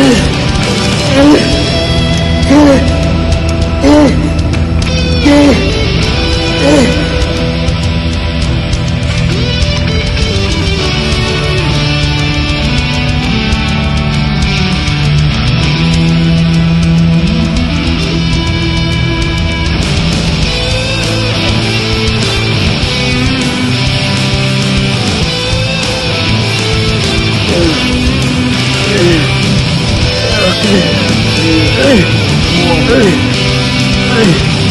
嗯。诶诶诶诶